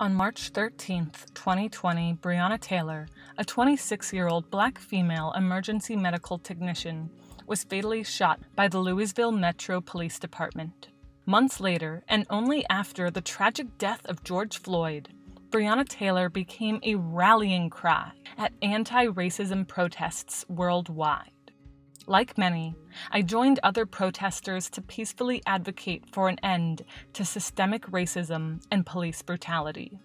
On March 13, 2020, Breonna Taylor, a 26 year old black female emergency medical technician, was fatally shot by the Louisville Metro Police Department. Months later, and only after the tragic death of George Floyd, Breonna Taylor became a rallying cry at anti racism protests worldwide. Like many, I joined other protesters to peacefully advocate for an end to systemic racism and police brutality.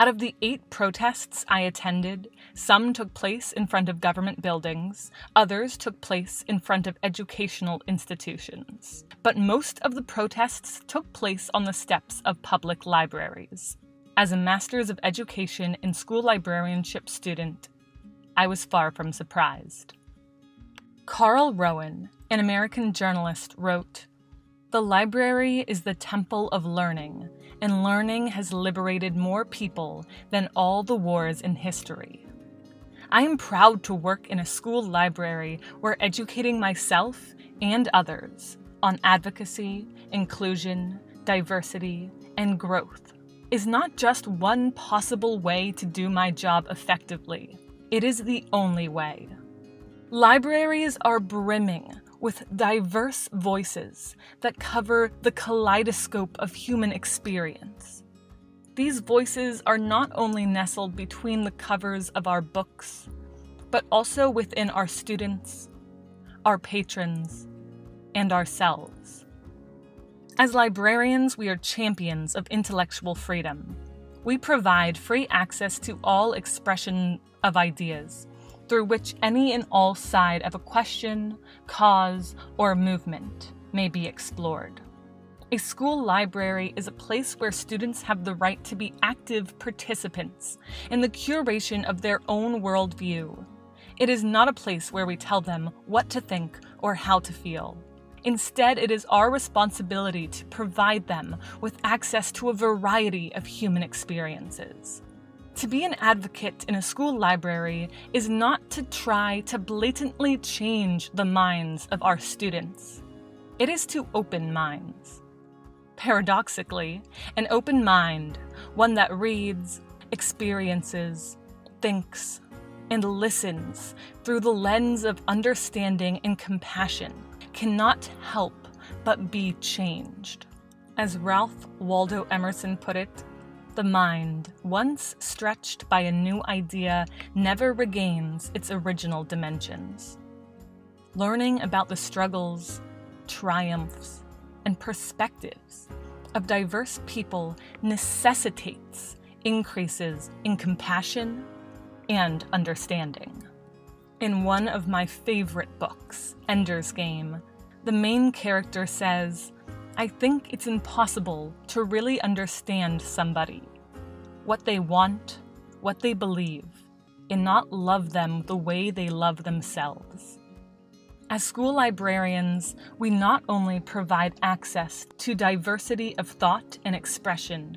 Out of the eight protests I attended, some took place in front of government buildings, others took place in front of educational institutions. But most of the protests took place on the steps of public libraries. As a Master's of Education in School Librarianship student, I was far from surprised. Carl Rowan, an American journalist, wrote The library is the temple of learning, and learning has liberated more people than all the wars in history. I am proud to work in a school library where educating myself and others on advocacy, inclusion, diversity, and growth is not just one possible way to do my job effectively, it is the only way. Libraries are brimming with diverse voices that cover the kaleidoscope of human experience. These voices are not only nestled between the covers of our books, but also within our students, our patrons, and ourselves. As librarians, we are champions of intellectual freedom. We provide free access to all expression of ideas through which any and all side of a question, cause, or movement may be explored. A school library is a place where students have the right to be active participants in the curation of their own worldview. It is not a place where we tell them what to think or how to feel. Instead, it is our responsibility to provide them with access to a variety of human experiences. To be an advocate in a school library is not to try to blatantly change the minds of our students. It is to open minds. Paradoxically, an open mind, one that reads, experiences, thinks, and listens through the lens of understanding and compassion, cannot help but be changed. As Ralph Waldo Emerson put it, the mind, once stretched by a new idea, never regains its original dimensions. Learning about the struggles, triumphs, and perspectives of diverse people necessitates increases in compassion and understanding. In one of my favorite books, Ender's Game, the main character says, I think it's impossible to really understand somebody, what they want, what they believe, and not love them the way they love themselves. As school librarians, we not only provide access to diversity of thought and expression,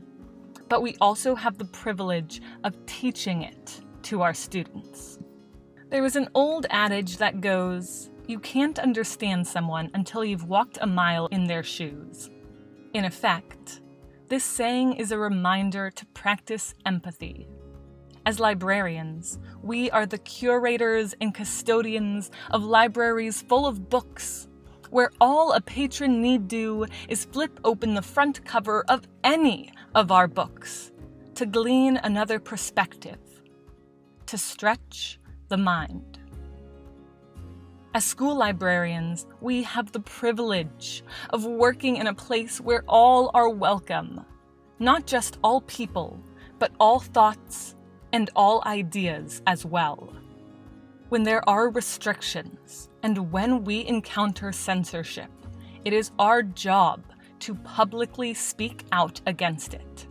but we also have the privilege of teaching it to our students. There is an old adage that goes, you can't understand someone until you've walked a mile in their shoes. In effect, this saying is a reminder to practice empathy. As librarians, we are the curators and custodians of libraries full of books, where all a patron need do is flip open the front cover of any of our books to glean another perspective, to stretch the mind. As school librarians, we have the privilege of working in a place where all are welcome. Not just all people, but all thoughts and all ideas as well. When there are restrictions and when we encounter censorship, it is our job to publicly speak out against it.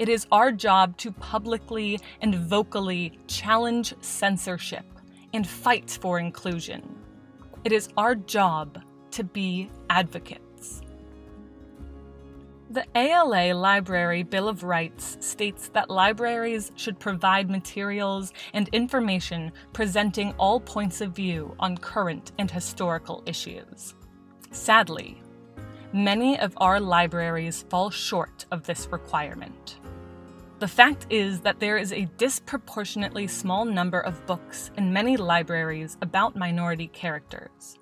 It is our job to publicly and vocally challenge censorship and fight for inclusion. It is our job to be advocates. The ALA Library Bill of Rights states that libraries should provide materials and information presenting all points of view on current and historical issues. Sadly, many of our libraries fall short of this requirement. The fact is that there is a disproportionately small number of books in many libraries about minority characters.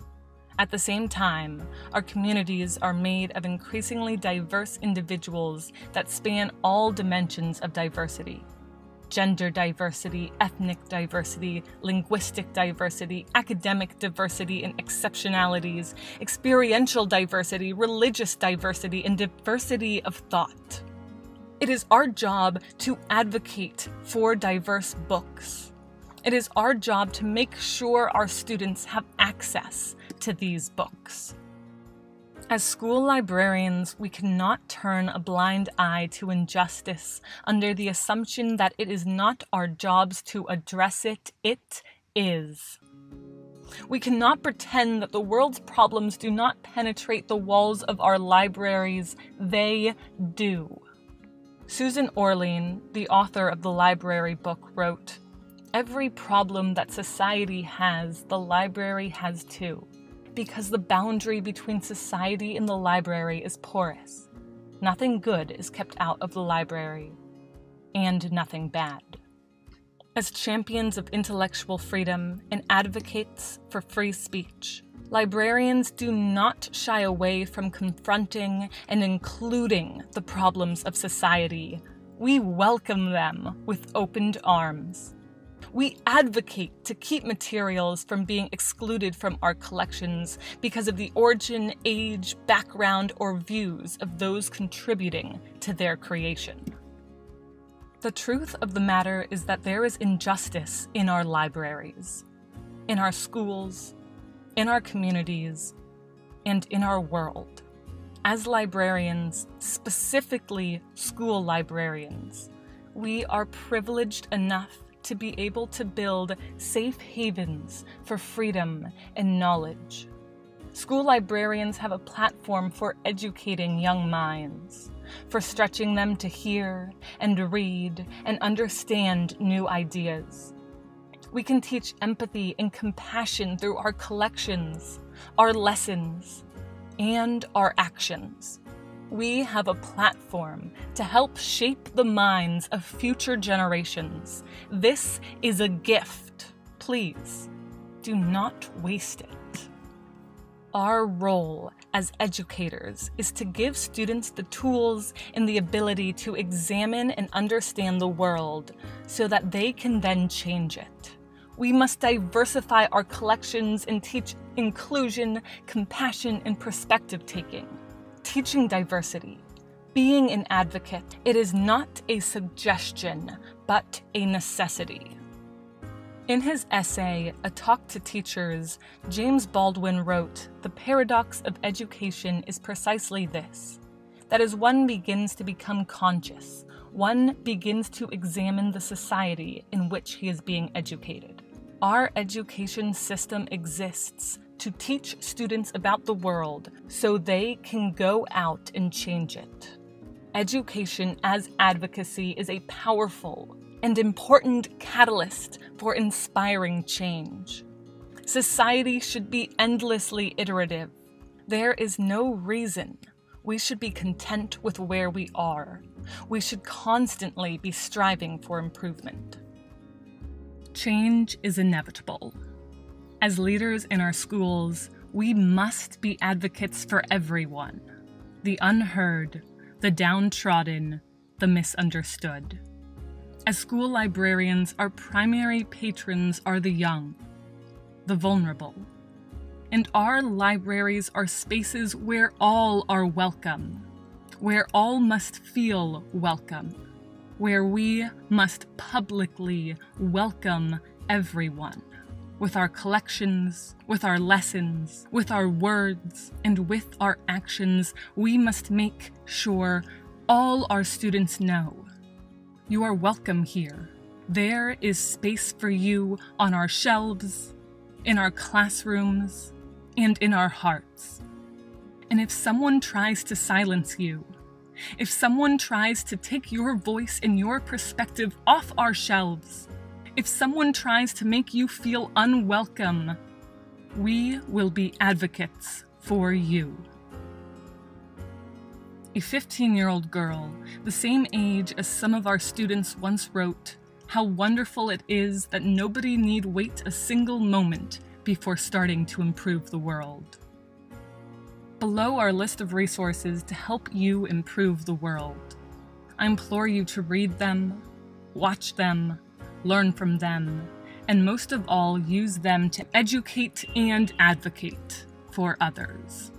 At the same time, our communities are made of increasingly diverse individuals that span all dimensions of diversity gender diversity, ethnic diversity, linguistic diversity, academic diversity and exceptionalities, experiential diversity, religious diversity, and diversity of thought. It is our job to advocate for diverse books. It is our job to make sure our students have access to these books. As school librarians, we cannot turn a blind eye to injustice under the assumption that it is not our jobs to address it. It is. We cannot pretend that the world's problems do not penetrate the walls of our libraries. They do. Susan Orlean, the author of the library book, wrote Every problem that society has, the library has too, because the boundary between society and the library is porous. Nothing good is kept out of the library, and nothing bad. As champions of intellectual freedom and advocates for free speech, librarians do not shy away from confronting and including the problems of society. We welcome them with opened arms. We advocate to keep materials from being excluded from our collections because of the origin, age, background, or views of those contributing to their creation. The truth of the matter is that there is injustice in our libraries, in our schools, in our communities, and in our world. As librarians, specifically school librarians, we are privileged enough to be able to build safe havens for freedom and knowledge. School librarians have a platform for educating young minds, for stretching them to hear and read and understand new ideas we can teach empathy and compassion through our collections, our lessons, and our actions. We have a platform to help shape the minds of future generations. This is a gift. Please do not waste it. Our role as educators is to give students the tools and the ability to examine and understand the world so that they can then change it. We must diversify our collections and teach inclusion, compassion, and perspective taking. Teaching diversity, being an advocate, it is not a suggestion, but a necessity. In his essay, A Talk to Teachers, James Baldwin wrote The paradox of education is precisely this that as one begins to become conscious, one begins to examine the society in which he is being educated. Our education system exists to teach students about the world so they can go out and change it. Education as advocacy is a powerful and important catalyst for inspiring change. Society should be endlessly iterative. There is no reason we should be content with where we are. We should constantly be striving for improvement. Change is inevitable. As leaders in our schools, we must be advocates for everyone the unheard, the downtrodden, the misunderstood. As school librarians, our primary patrons are the young, the vulnerable. And our libraries are spaces where all are welcome, where all must feel welcome where we must publicly welcome everyone. With our collections, with our lessons, with our words, and with our actions, we must make sure all our students know you are welcome here. There is space for you on our shelves, in our classrooms, and in our hearts. And if someone tries to silence you, if someone tries to take your voice and your perspective off our shelves, if someone tries to make you feel unwelcome, we will be advocates for you. A 15 year old girl, the same age as some of our students once wrote, How wonderful it is that nobody need wait a single moment before starting to improve the world. Below are a list of resources to help you improve the world. I implore you to read them, watch them, learn from them, and most of all, use them to educate and advocate for others.